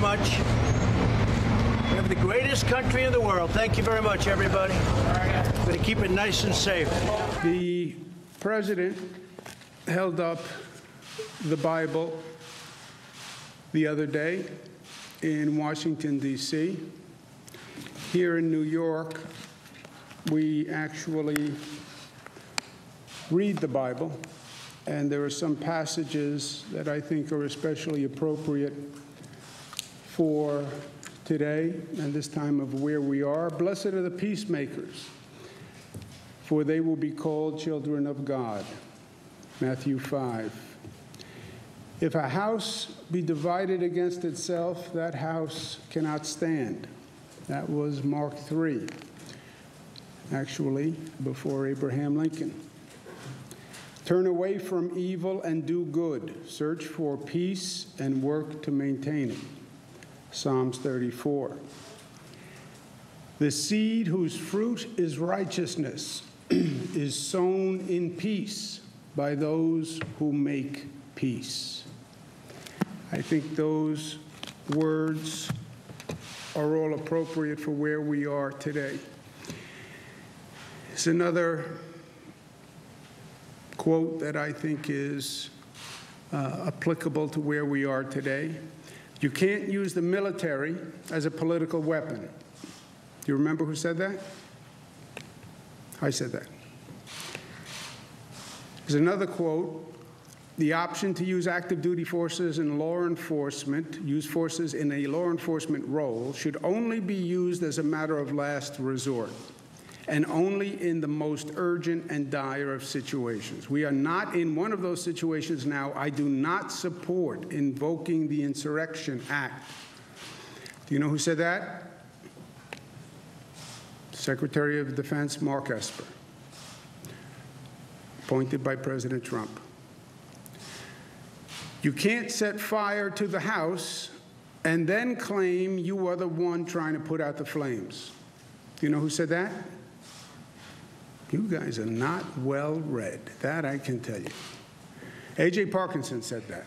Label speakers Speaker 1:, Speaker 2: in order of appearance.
Speaker 1: much. We have the greatest country in the world. Thank you very much, everybody. We're going to keep it nice and safe.
Speaker 2: The president held up the Bible the other day in Washington, D.C. Here in New York, we actually read the Bible, and there are some passages that I think are especially appropriate for today and this time of where we are. Blessed are the peacemakers, for they will be called children of God. Matthew 5. If a house be divided against itself, that house cannot stand. That was Mark 3, actually, before Abraham Lincoln. Turn away from evil and do good. Search for peace and work to maintain it. Psalms 34. The seed whose fruit is righteousness is sown in peace by those who make peace. I think those words are all appropriate for where we are today. It's another quote that I think is uh, applicable to where we are today. You can't use the military as a political weapon. Do you remember who said that? I said that. There's another quote the option to use active duty forces in law enforcement, use forces in a law enforcement role, should only be used as a matter of last resort and only in the most urgent and dire of situations. We are not in one of those situations now. I do not support invoking the Insurrection Act. Do you know who said that? Secretary of Defense Mark Esper, appointed by President Trump. You can't set fire to the house and then claim you are the one trying to put out the flames. Do you know who said that? You guys are not well read. That I can tell you. A.J. Parkinson said that.